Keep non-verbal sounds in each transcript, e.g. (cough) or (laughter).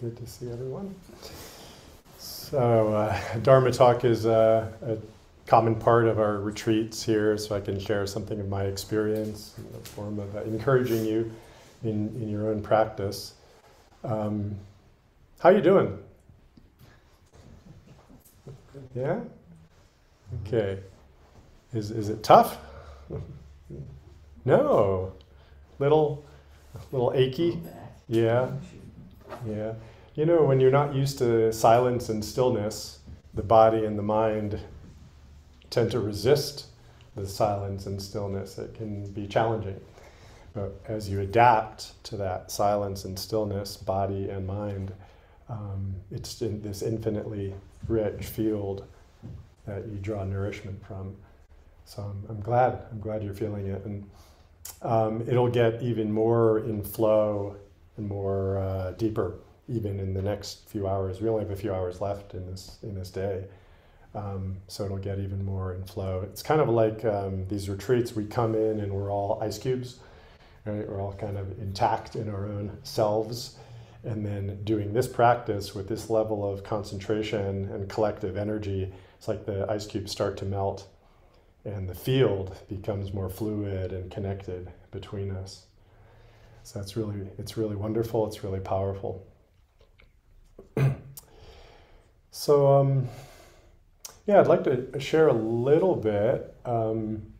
Good to see everyone. So, uh, Dharma Talk is a, a, common part of our retreats here, so I can share something of my experience in the form of uh, encouraging you in, in your own practice. Um, how you doing? Yeah? Okay. Is, is it tough? (laughs) no. Little, little achy? Yeah. Yeah. You know, when you're not used to silence and stillness, the body and the mind tend to resist the silence and stillness. It can be challenging. But as you adapt to that silence and stillness, body and mind, um, it's in this infinitely rich field that you draw nourishment from. So I'm, I'm glad. I'm glad you're feeling it, and um, it'll get even more in flow and more uh, deeper even in the next few hours. We only have a few hours left in this in this day, um, so it'll get even more in flow. It's kind of like um, these retreats. We come in and we're all ice cubes, right? We're all kind of intact in our own selves, and then doing this practice with this level of concentration and collective energy. It's like the ice cubes start to melt, and the field becomes more fluid and connected between us. So that's really, it's really wonderful. It's really powerful. (clears throat) so, um, yeah, I'd like to share a little bit. Um,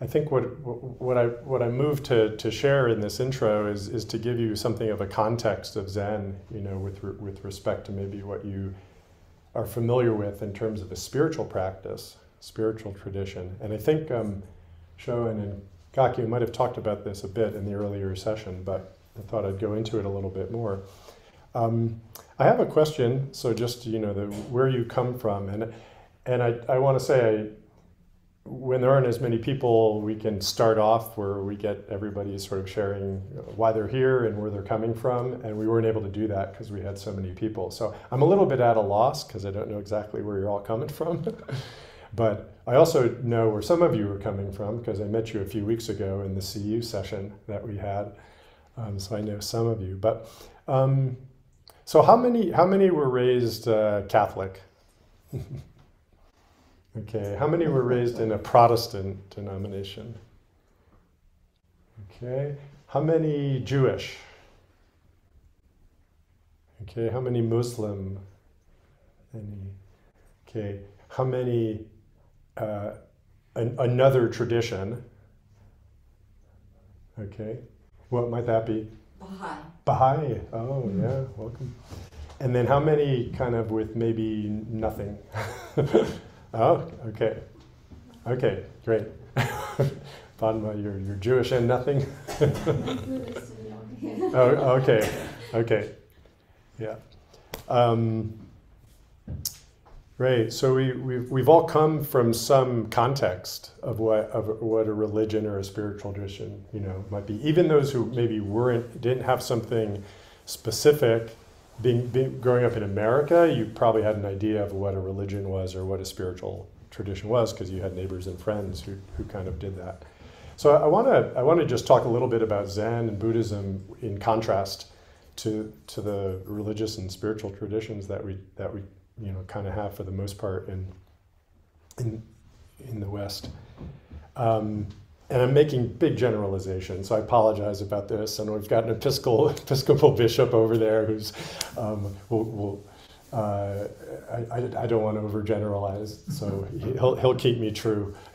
I think what what I what I moved to, to share in this intro is is to give you something of a context of Zen, you know, with with respect to maybe what you are familiar with in terms of a spiritual practice, spiritual tradition. And I think um, Shoen and Gakyu might have talked about this a bit in the earlier session, but I thought I'd go into it a little bit more. Um, I have a question. So just you know the, where you come from, and and I, I want to say, I, when there aren't as many people, we can start off where we get everybody sort of sharing why they're here and where they're coming from, and we weren't able to do that because we had so many people. So I'm a little bit at a loss because I don't know exactly where you're all coming from. (laughs) but I also know where some of you are coming from because I met you a few weeks ago in the CU session that we had. Um, so I know some of you. But um, so how many how many were raised uh, Catholic? (laughs) okay, how many were raised in a Protestant denomination? Okay, how many Jewish? Okay, how many Muslim? Any? Okay, how many uh, an, another tradition? Okay, what might that be? Baha'i. Baha'i. Oh, mm-hmm. yeah, welcome. And then how many kind of with maybe nothing? (laughs) oh, okay. Okay, great. (laughs) Padma, you're, you're Jewish and nothing? (laughs) oh, okay, okay. Yeah. Um, Right. So we, we've, we've all come from some context of what, of what a religion or a spiritual tradition, you know, might be. Even those who maybe weren't, didn't have something specific, being, being growing up in America, you probably had an idea of what a religion was or what a spiritual tradition was because you had neighbors and friends who, who kind of did that. So I want to I want to just talk a little bit about Zen and Buddhism in contrast to to the religious and spiritual traditions that we that we you know kind of have for the most part in in in the West. Um, and I'm making big generalizations, so I apologize about this. And we've got an Episcopal, (laughs) Episcopal bishop over there who's um, will, will uh, I, I, don't want to overgeneralize, so he'll, he'll keep me true. (laughs)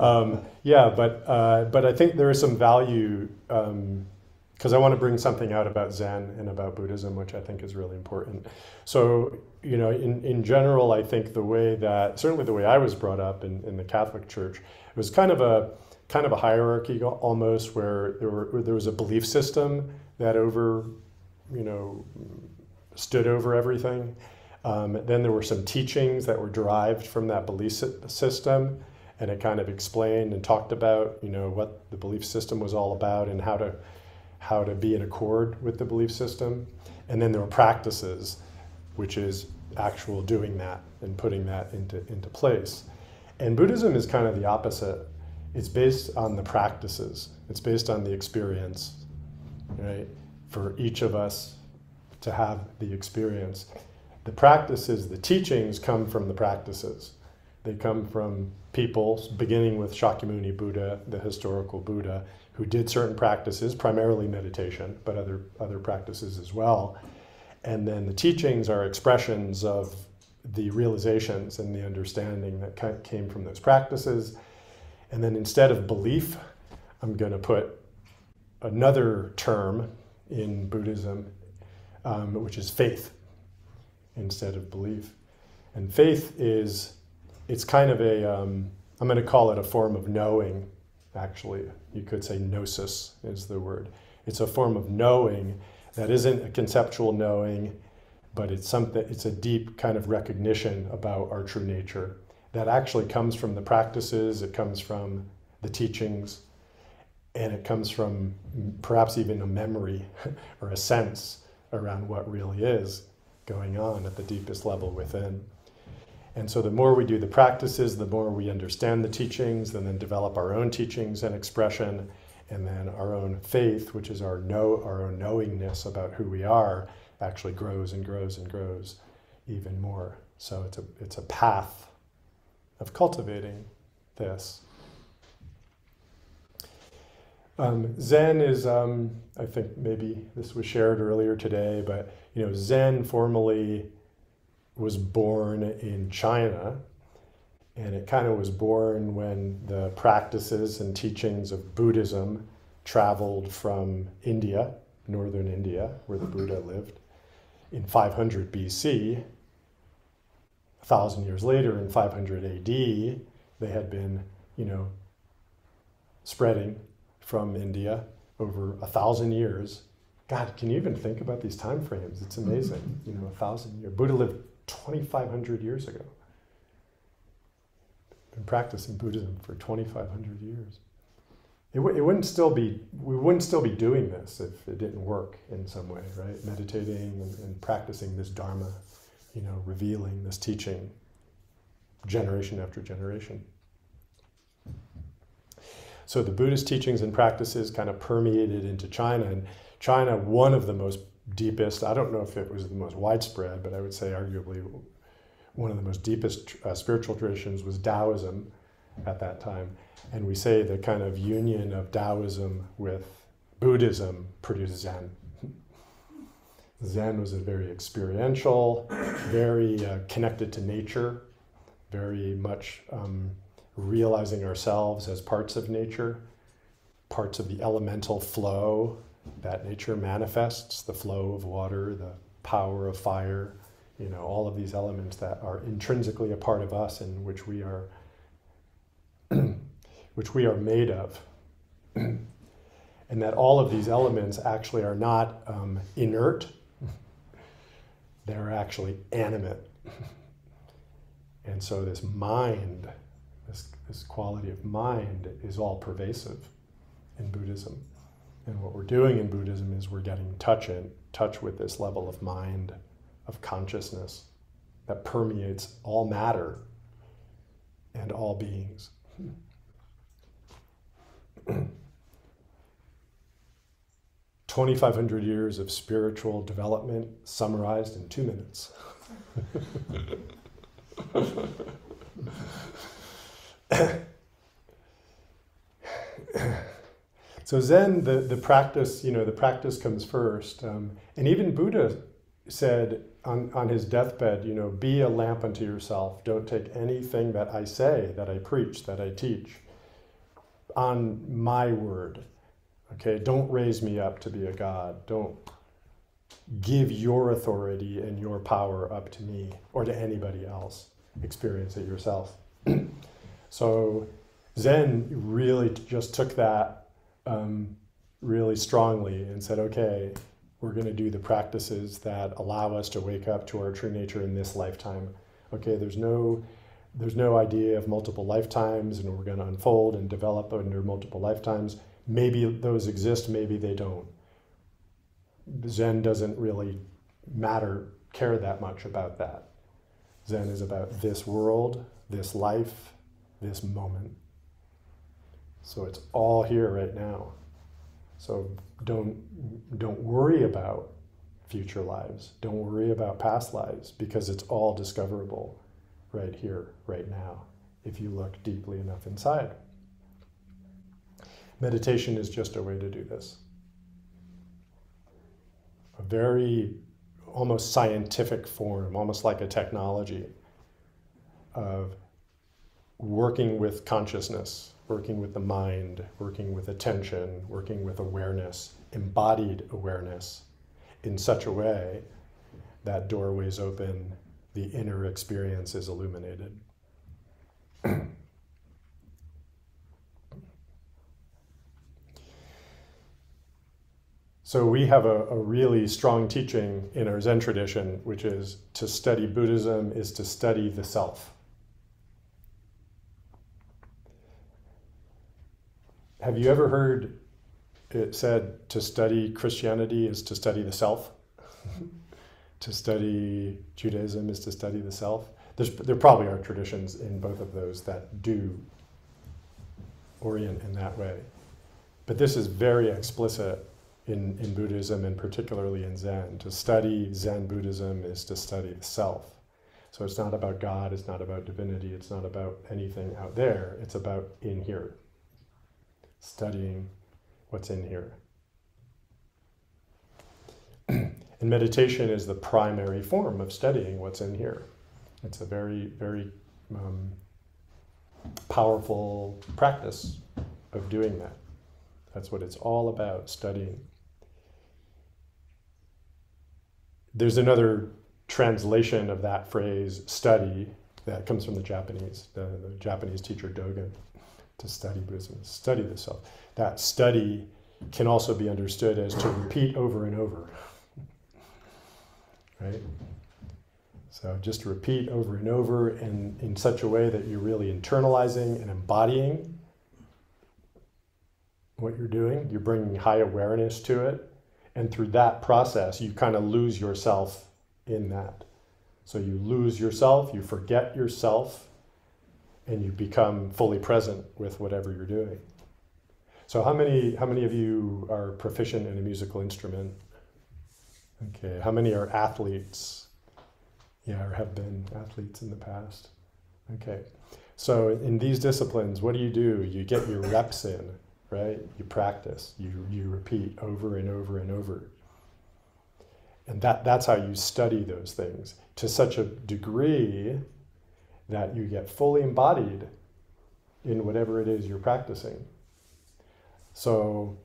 um, yeah, but, uh, but I think there is some value um, because I want to bring something out about Zen and about Buddhism, which I think is really important. So, you know, in, in general, I think the way that, certainly the way I was brought up in, in the Catholic Church, it was kind of a, kind of a hierarchy almost where there, were, there was a belief system that over, you know, stood over everything. Um, then there were some teachings that were derived from that belief system, and it kind of explained and talked about, you know, what the belief system was all about and how to how to be in accord with the belief system. And then there are practices, which is actual doing that and putting that into, into place. And Buddhism is kind of the opposite. it's based on the practices, it's based on the experience, right? For each of us to have the experience. The practices, the teachings come from the practices. They come from people, beginning with Shakyamuni Buddha, the historical Buddha, who did certain practices, primarily meditation, but other, other practices as well. And then the teachings are expressions of the realizations and the understanding that came from those practices. And then instead of belief, I'm going to put another term in Buddhism, um, which is faith instead of belief. And faith is, it's kind of a, am going to call it a form of knowing, actually. You could say gnosis is the word. It's a form of knowing that isn't a conceptual knowing, but it's something, it's a deep kind of recognition about our true nature that actually comes from the practices, it comes from the teachings, and it comes from perhaps even a memory (laughs) or a sense around what really is going on at the deepest level within. And so the more we do the practices, the more we understand the teachings, and then develop our own teachings and expression, and then our own faith, which is our know our own knowingness about who we are, actually grows and grows and grows even more. So it's a it's a path of cultivating this. Um, Zen is, um, I think maybe this was shared earlier today, but you know, Zen formally was born in China, and it kind of was born when the practices and teachings of Buddhism traveled from India, northern India, where the Buddha lived, in 500 BC. A thousand years later, in 500 AD, they had been, you know, spreading from India over a thousand years. God, can you even think about these time frames? It's amazing. You know, a thousand years. Buddha lived 2,500 years ago. Been practicing Buddhism for 2,500 years. It, w- it wouldn't still be, we wouldn't still be doing this if it didn't work in some way, right? Meditating and, and practicing this Dharma, you know, revealing this teaching generation after generation. So the Buddhist teachings and practices kind of permeated into China. And China, one of the most deepest, I don't know if it was the most widespread, but I would say arguably one of the most deepest uh, spiritual traditions was Taoism at that time. And we say the kind of union of Taoism with Buddhism produced Zen. Zen was a very experiential, very uh, connected to nature, very much um, realizing ourselves as parts of nature, parts of the elemental flow that nature manifests the flow of water, the power of fire, you know, all of these elements that are intrinsically a part of us and which we are (clears throat) which we are made of. (clears throat) and that all of these elements actually are not um, inert, (laughs) they're actually animate. (laughs) and so this mind this, this quality of mind is all pervasive in Buddhism. And what we're doing in Buddhism is we're getting touch in touch with this level of mind, of consciousness that permeates all matter and all beings. (clears throat) 2,500 years of spiritual development summarized in two minutes. (laughs) (clears throat) (laughs) so Zen, the, the practice, you know, the practice comes first. Um, and even Buddha said on, on his deathbed, you know, be a lamp unto yourself. Don't take anything that I say, that I preach, that I teach on my word. Okay, don't raise me up to be a God. Don't give your authority and your power up to me or to anybody else. Experience it yourself. (clears throat) So Zen really just took that um, really strongly and said, okay, we're going to do the practices that allow us to wake up to our true nature in this lifetime. Okay, there's no there's no idea of multiple lifetimes and we're going to unfold and develop under multiple lifetimes. Maybe those exist, maybe they don't. Zen doesn't really matter, care that much about that. Zen is about this world, this life, this moment. So it's all here right now. So don't don't worry about future lives. Don't worry about past lives because it's all discoverable right here, right now, if you look deeply enough inside. Meditation is just a way to do this. A very almost scientific form, almost like a technology of working with consciousness, working with the mind, working with attention, working with awareness, embodied awareness in such a way that doorways open, the inner experience is illuminated. So we have a, a, really strong teaching in our Zen tradition, which is to study Buddhism is to study the self. Have you ever heard it said to study Christianity is to study the self? (laughs) to study Judaism is to study the self? There's, there probably are traditions in both of those that do orient in that way. But this is very explicit in, in Buddhism and particularly in Zen. To study Zen Buddhism is to study the self. So it's not about God, it's not about divinity, it's not about anything out there, it's about in here. Studying what's in here. (clears throat) and meditation is the primary form of studying what's in here. It's a very, very um, powerful practice of doing that. That's what it's all about, studying. there's another translation of that phrase, study, that comes from the Japanese, the, the Japanese teacher Dogen, to study Buddhism, study the self. That study can also be understood as to repeat over and over. right? So just repeat over and over and in such a way that you're really internalizing and embodying what you're doing. You're bringing high awareness to it. And through that process, you kind of lose yourself in that. So you lose yourself, you forget yourself, and you become fully present with whatever you're doing. So how many how many of you are proficient in a musical instrument? Okay, how many are athletes? Yeah, or have been athletes in the past. Okay. So in these disciplines, what do you do? You get your reps in right? You practice, you, you repeat over and over and over. And that, that's how you study those things to such a degree that you get fully embodied in whatever it is you're practicing. So,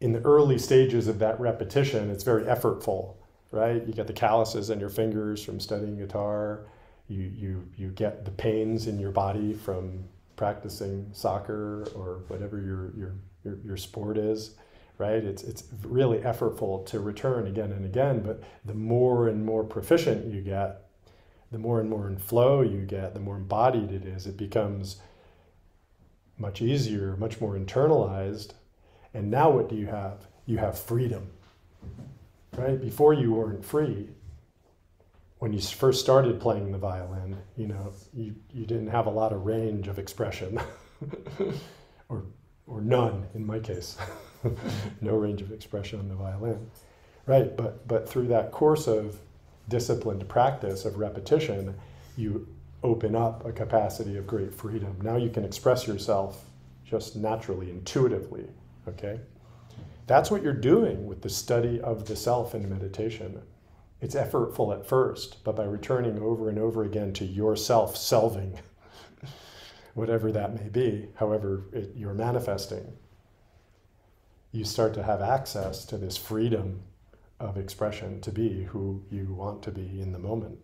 in the early stages of that repetition, it's very effortful, right? You get the calluses on your fingers from studying guitar. You, you, you get the pains in your body from practicing soccer or whatever your, your, your, your sport is, right? It's, it's really effortful to return again and again, but the more and more proficient you get, the more and more in flow you get, the more embodied it is, it becomes much easier, much more internalized. And now what do you have? You have freedom, right? Before you weren't free when you first started playing the violin, you know, you, you didn't have a lot of range of expression, (laughs) or, or none in my case, (laughs) no range of expression on the violin, right? But, but through that course of disciplined practice, of repetition, you open up a capacity of great freedom. Now you can express yourself just naturally, intuitively, okay? That's what you're doing with the study of the self in meditation. It's effortful at first, but by returning over and over again to yourself selving, (laughs) whatever that may be, however it, you're manifesting, you start to have access to this freedom of expression to be who you want to be in the moment,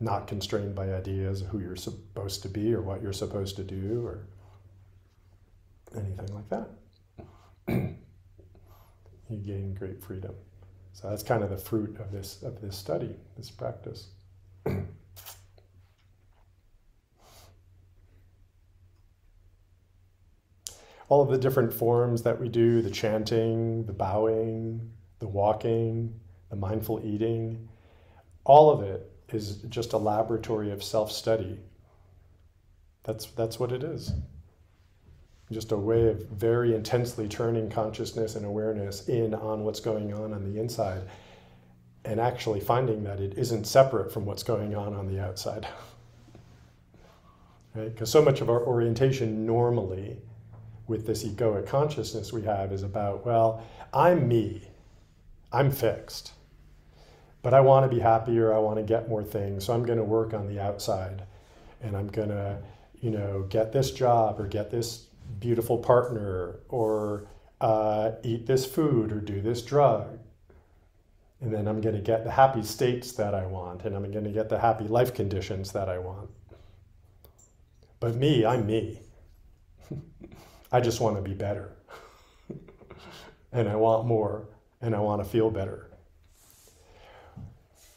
not constrained by ideas of who you're supposed to be or what you're supposed to do or anything like that. (clears throat) you gain great freedom. So that's kind of the fruit of this of this study, this practice. (clears throat) All of the different forms that we do, the chanting, the bowing, the walking, the mindful eating, all of it is just a laboratory of self-study. That's that's what it is. just a way of very intensely turning consciousness and awareness in on what's going on on the inside and actually finding that it isn't separate from what's going on on the outside. (laughs) right? Because so much of our orientation normally with this egoic consciousness we have is about, well, I'm me, I'm fixed, but I want to be happier, I want to get more things, so I'm going to work on the outside and I'm going to, you know, get this job or get this beautiful partner or uh, eat this food or do this drug. And then I'm going to get the happy states that I want and I'm going to get the happy life conditions that I want. But me, I'm me. (laughs) I just want to be better. (laughs) and I want more and I want to feel better.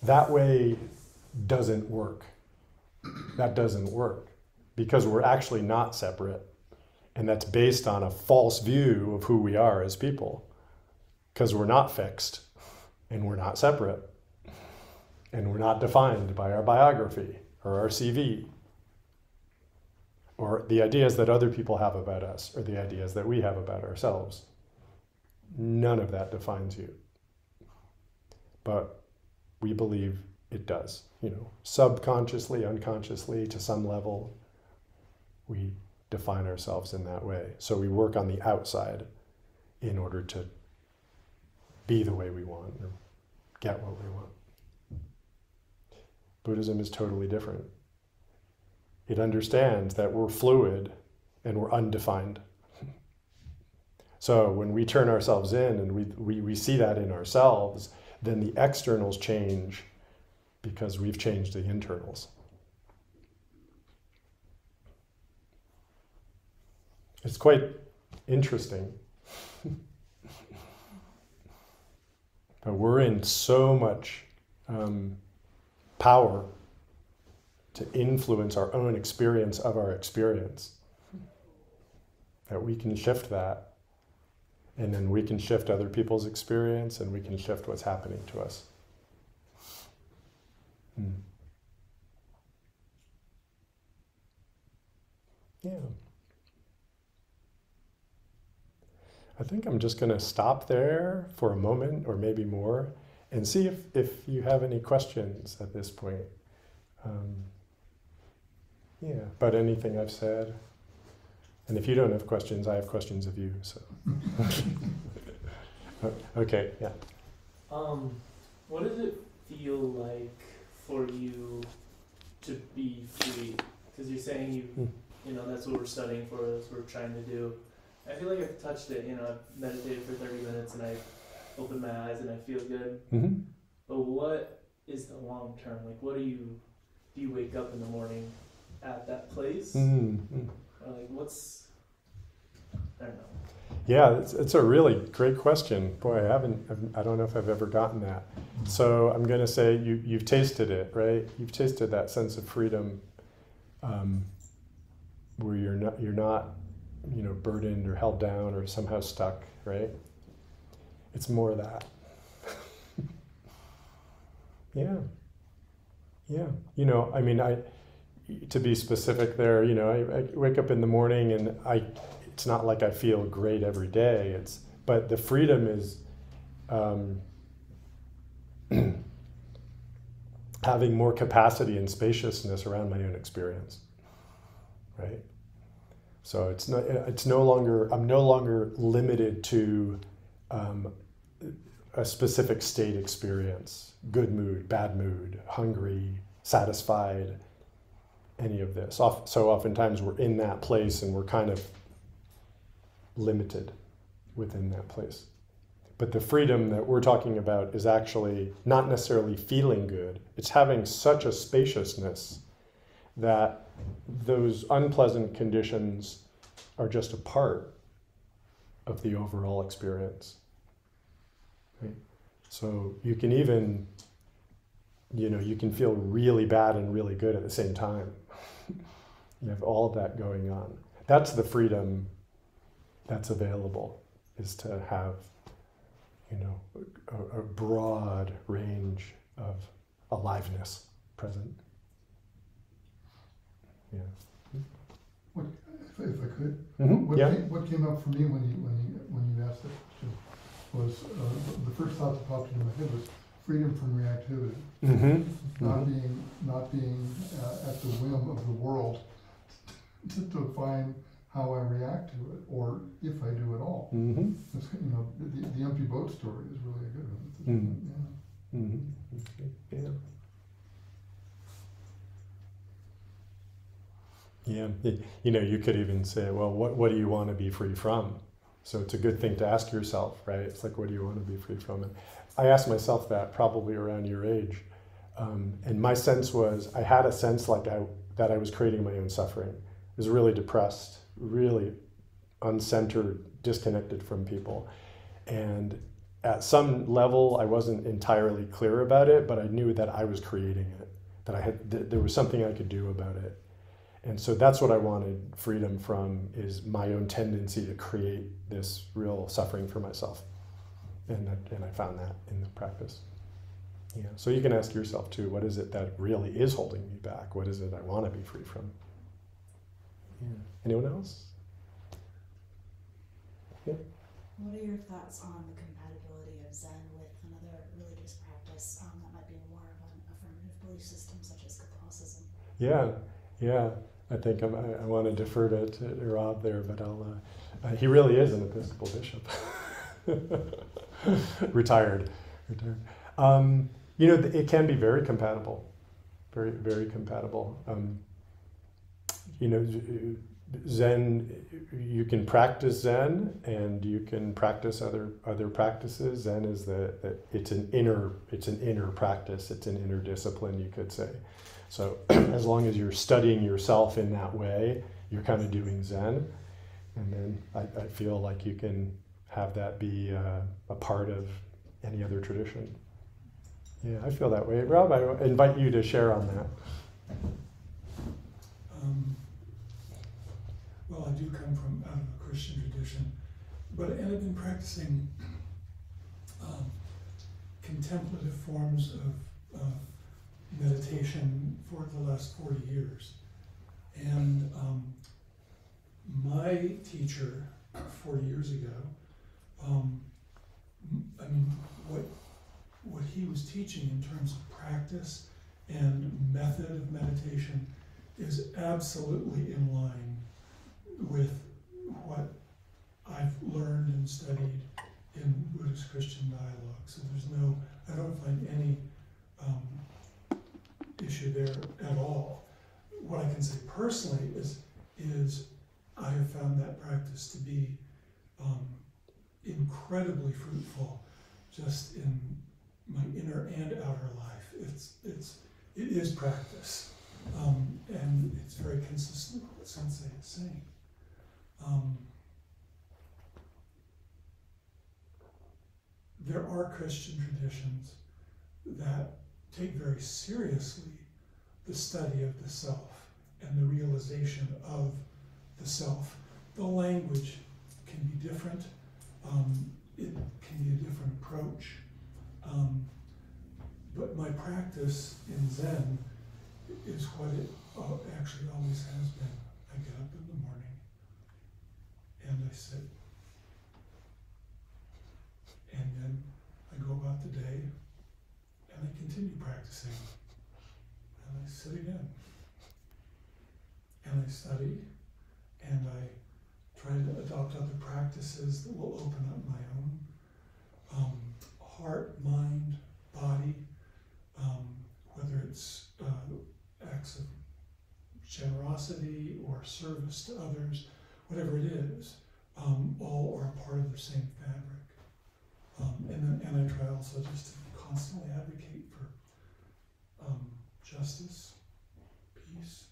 That way doesn't work. That doesn't work because we're actually not separate. And that's based on a false view of who we are as people because we're not fixed and we're not separate and we're not defined by our biography or our CV or the ideas that other people have about us or the ideas that we have about ourselves. None of that defines you. But we believe it does. You know, subconsciously, unconsciously, to some level, we define ourselves in that way. So we work on the outside in order to be the way we want or get what we want. Buddhism is totally different. It understands that we're fluid and we're undefined. So when we turn ourselves in and we, we, we see that in ourselves, then the externals change because we've changed the internals. It's quite interesting. (laughs) but we're in so much um, power to influence our own experience of our experience that we can shift that and then we can shift other people's experience and we can shift what's happening to us. Hmm. Yeah. I think I'm just going to stop there for a moment or maybe more and see if, if you have any questions at this point. Um, yeah, about anything I've said. And if you don't have questions, I have questions of you. So, (laughs) okay, yeah. Um, what does it feel like for you to be free? Because you're saying you, mm. you know, that's what we're studying for. That's what we're trying to do. I feel like I've touched it. You know, I've meditated for 30 minutes and I open my eyes and I feel good. Mm-hmm. But what is the long term? Like, what do you do? You wake up in the morning at that place? Mm-hmm. Like, what's I don't know. Yeah, it's, it's a really great question. Boy, I haven't, I don't know if I've ever gotten that. So I'm going to say you, you've tasted it, right? You've tasted that sense of freedom um, where you're not, you're not, you know, burdened or held down or somehow stuck, right? It's more of that. (laughs) yeah. Yeah. You know, I mean, I, to be specific there, you know, I, I wake up in the morning and I, it's not like I feel great every day. It's but the freedom is um, (clears throat) having more capacity and spaciousness around my own experience, right? So it's no, it's no longer I'm no longer limited to um, a specific state experience, good mood, bad mood, hungry, satisfied, any of this. Off so oftentimes we're in that place and we're kind of limited within that place. But the freedom that we're talking about is actually not necessarily feeling good, it's having such a spaciousness that those unpleasant conditions are just a part of the overall experience. Right? So you can even, you know, you can feel really bad and really good at the same time. You have all of that going on. That's the freedom that's available is to have you know a, a broad range of aliveness present yeah what, if, if I could. Mhm, What, Yeah. came, what came up for me when you when you when you asked that question was uh, the first thought that popped into my head was freedom from reactivity, Mm-hmm. not Mhm. being not being uh, at the whim of the world to define how I react to it or if I do at all. Mm-hmm. You know, the, the empty boat story is really a good one. Mhm. Yeah. Mm-hmm. Okay. Yeah. Yeah. You know, you could even say, well, what, what do you want to be free from? So it's a good thing to ask yourself, right? It's like, what do you want to be free from? And I asked myself that probably around your age. Um, and my sense was, I had a sense like I, that I was creating my own suffering. I was really depressed, really uncentered, disconnected from people. And at some level, I wasn't entirely clear about it, but I knew that I was creating it, that I had, that there was something I could do about it. And so that's what I wanted freedom from is my own tendency to create this real suffering for myself. And, and I found that in the practice. Yeah. So you can ask yourself too, what is it that really is holding me back? What is it I want to be free from? Yeah. Anyone else? Yeah. What are your thoughts on the compatibility of Zen with another religious practice um, that might be more of an affirmative belief system, such as Catholicism? Yeah, yeah. I think I'm, I, I want to defer to, to Rob there, but I'll. Uh, uh, he really is an Episcopal bishop. (laughs) Retired, retired. Um, you know, it can be very compatible, very very compatible. Um, you know, Zen. You can practice Zen, and you can practice other other practices. Zen is the, the it's an inner it's an inner practice. It's an inner discipline, you could say. So (clears throat) as long as you're studying yourself in that way, you're kind of doing Zen. And then I, I feel like you can have that be uh, a part of any other tradition. Yeah, I feel that way. Rob, I invite you to share on that. Um, well, I do come from out of a Christian tradition, but and I've been practicing um, contemplative forms of uh, meditation for the last forty years, and um, my teacher forty years ago, um, I mean, what what he was teaching in terms of practice and method of meditation is absolutely in line with what I've learned and studied in Buddhist Christian dialogue. So there's no, I don't find any um, issue there at all. What I can say personally is, is I have found that practice to be um, incredibly fruitful, just in my inner and outer life. It's it's it is practice. Um, and it's very consistent with what Sensei is saying. Um, there are Christian traditions that take very seriously the study of the self and the realization of the self. The language can be different, um, it can be a different approach. Um, but my practice in Zen is what it uh, actually always has been. I get up in the morning and I sit. And then I go about the day and I continue practicing. And I sit again. And I study and I try to adopt other practices that will open up my own um, heart, mind, body, um, whether it's uh, acts of generosity or service to others, whatever it is, um, all are part of the same fabric. And then, and I try also just to constantly advocate for um, justice, peace,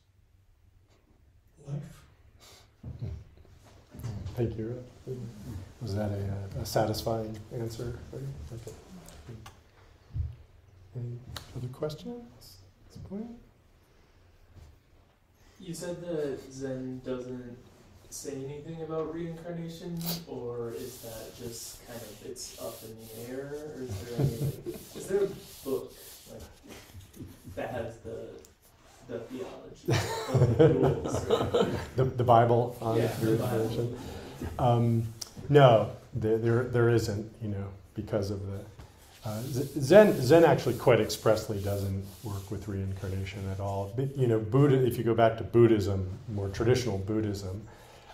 life. Thank you. Rob. Was that a, uh, a satisfying answer for you? Okay. Any other questions at this point? You said that Zen doesn't say anything about reincarnation, or is that just kind of it's up in the air, or is there any, like, is there a book like that has the the theology of rules. (laughs) The, the Bible on Yeah, the reincarnation. Bible. Um, no, there, there, there isn't, you know, because of the. Uh, Zen, Zen actually quite expressly doesn't work with reincarnation at all. But, you know, Buddha, if you go back to Buddhism, more traditional Buddhism,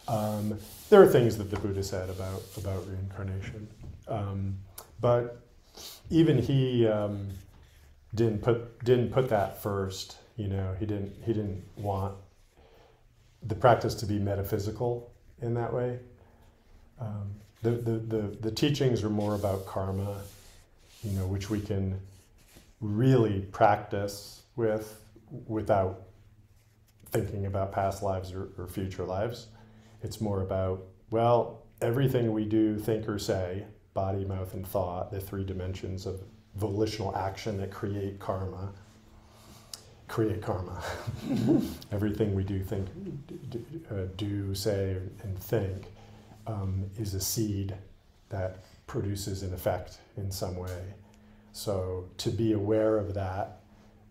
um, there are things that the Buddha said about, about reincarnation. Um, but even he um, didn't, put, didn't put that first, you know, he didn't, he didn't want the practice to be metaphysical in that way. Um, the, the, the, the teachings are more about karma, you know, which we can really practice with without thinking about past lives or, or future lives. It's more about, well, everything we do, think, or say, body, mouth, and thought, the three dimensions of volitional action that create karma, create karma. (laughs) everything we do, think, uh, do, say, and think um, is a seed that produces an effect in some way. So to be aware of that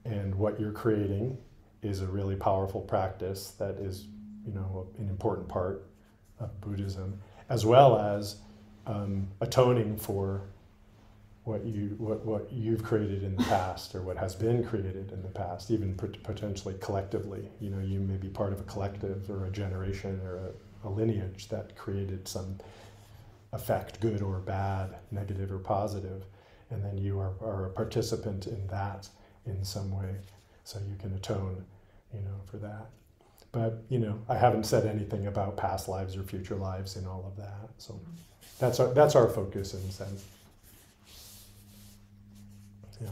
and what you're creating is a really powerful practice that is, you know, an important part of Buddhism, as well as um, atoning for what you what, what you've created in the past or what has been created in the past, even pot- potentially collectively. You know, you may be part of a collective or a generation or a, a lineage that created some effect, good or bad, negative or positive, and then you are, are a participant in that in some way. So you can atone, you know, for that. But you know, I haven't said anything about past lives or future lives and all of that. So that's our that's our focus in Zen. Yeah.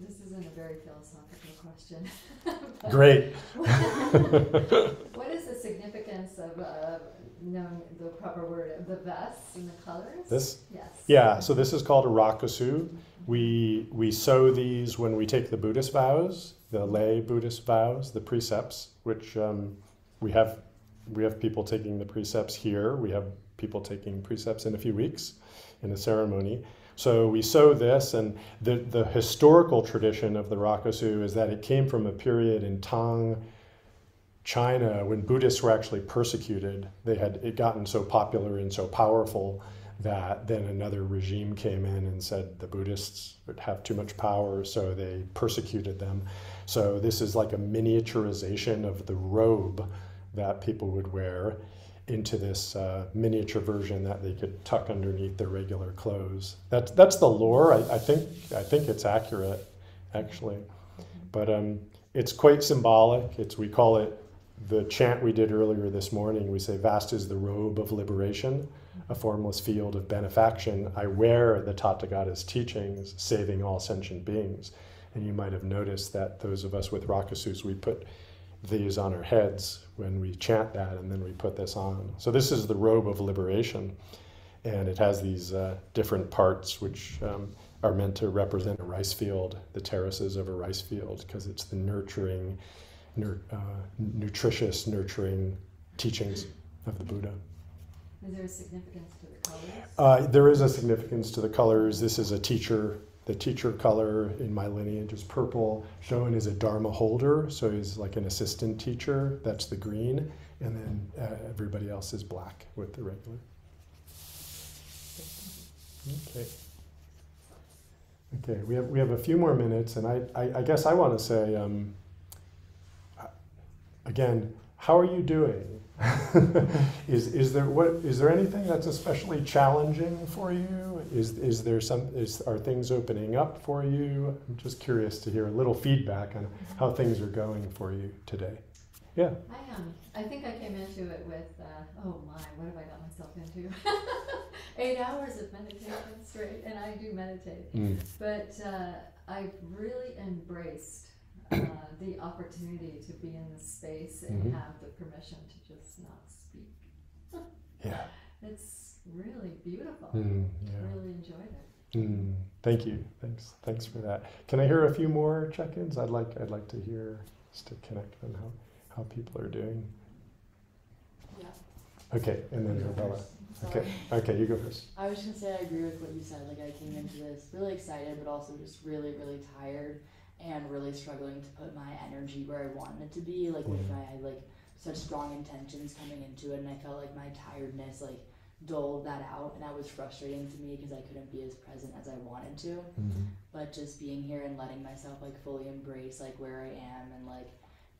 This isn't a very philosophical question. (laughs) Great. (laughs) What is the significance of uh, knowing the proper word the vests and the colors? This? Yes. Yeah, so this is called a rakusu. We we sew these when we take the Buddhist vows, the lay Buddhist vows, the precepts, which um, we have we have people taking the precepts here. We have people taking precepts in a few weeks in a ceremony. So we sew this, and the, the historical tradition of the rakusu is that it came from a period in Tang China when Buddhists were actually persecuted. They had it gotten so popular and so powerful that then another regime came in and said the Buddhists would have too much power, so they persecuted them. So this is like a miniaturization of the robe that people would wear into this uh, miniature version that they could tuck underneath their regular clothes. That's that's the lore. I, I think I think it's accurate, actually, but um, it's quite symbolic. It's we call it the chant we did earlier this morning. We say, "Vast is the robe of liberation." A formless field of benefaction, I wear the Tathagata's teachings, saving all sentient beings. And you might have noticed that those of us with rakusus, we put these on our heads when we chant that, and then we put this on. So this is the robe of liberation, and it has these uh, different parts which um, are meant to represent a rice field, the terraces of a rice field, because it's the nurturing, nur- uh, nutritious, nurturing teachings of the Buddha. Is there a significance to the colors? Uh, there is a significance to the colors. This is a teacher. The teacher color in my lineage is purple. Shoen is a Dharma holder, so he's like an assistant teacher. That's the green, and then uh, everybody else is black with the regular. Okay. Okay, we have we have a few more minutes, and I I, I guess I want to say um, uh, again, how are you doing? (laughs) is is there what is there anything that's especially challenging for you? Is is there some is are things opening up for you? I'm just curious to hear a little feedback on how things are going for you today. Yeah. I um, I think I came into it with, uh, oh my, what have I got myself into? (laughs) Eight hours of meditation straight, and I do meditate. Mm. But uh, I've really embraced uh, the opportunity to be in this space and Mhm. have the permission to just not speak. Yeah. It's really beautiful. Mm, yeah. Really enjoyed it. Mm, thank you. Thanks. Thanks for that. Can I hear a few more check-ins? I'd like I'd like to hear just to connect on how how people are doing. Yeah. Okay, and then Isabella. Okay. Okay, you go first. I was just gonna say I agree with what you said. Like I came into this really excited, but also just really, really tired. And really struggling to put my energy where I wanted it to be. Like if Mhm. I had like such strong intentions coming into it, and I felt like my tiredness like dulled that out, and that was frustrating to me because I couldn't be as present as I wanted to. Mhm. But just being here and letting myself like fully embrace like where I am and like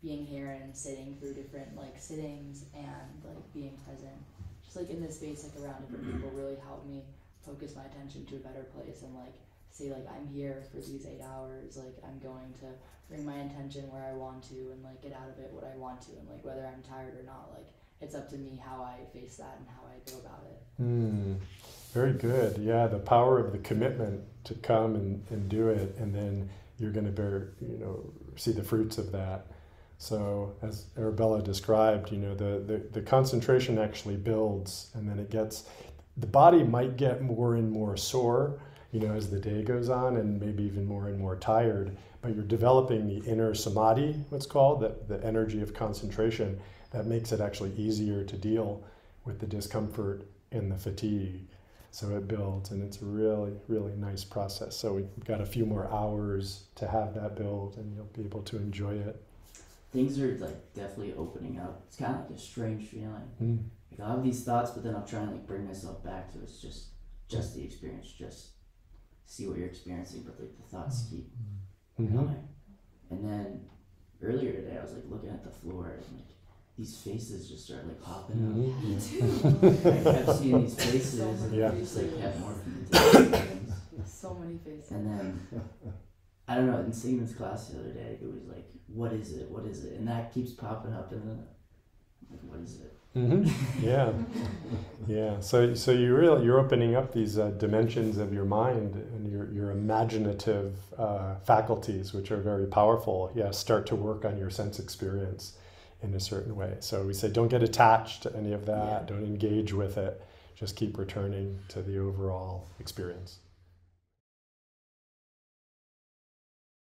being here and sitting through different like sittings and like being present, just like in this space like around different people really helped me focus my attention to a better place and like say like I'm here for these eight hours, like I'm going to bring my intention where I want to and like get out of it what I want to and like whether I'm tired or not, like it's up to me how I face that and how I go about it. Mm, very good. Yeah, the power of the commitment to come and, and do it, and then you're going to bear, you know, see the fruits of that. So, as Arabella described, you know, the, the, the concentration actually builds, and then it gets, the body might get more and more sore, you know, as the day goes on, and maybe even more and more tired. But you're developing the inner samadhi, what's called, the, the energy of concentration, that makes it actually easier to deal with the discomfort and the fatigue. So it builds, and it's a really, really nice process. So we've got a few more hours to have that build, and you'll be able to enjoy it. Things are like definitely opening up. It's kind of like a strange feeling. Mm. Like I'll have these thoughts, but then I'm trying to like bring myself back to it's just, just the experience. Just see what you're experiencing, but like the thoughts keep Mhm. coming. And then earlier today, I was like looking at the floor and like these faces just started like popping up. (laughs) Me too. I kept seeing these (laughs) faces, So and Yeah. they just like kept morphing into different things. (laughs) So many faces. And then I don't know. In Sigmund's class the other day, it was like, "What is it? What is it?" And that keeps popping up, and then like, "What is it?" Hmm Yeah, yeah. So, so you really you're opening up these uh, dimensions of your mind and your your imaginative uh, faculties, which are very powerful. Yeah, start to work on your sense experience in a certain way. So we say, don't get attached to any of that. Yeah. Don't engage with it. Just keep returning to the overall experience.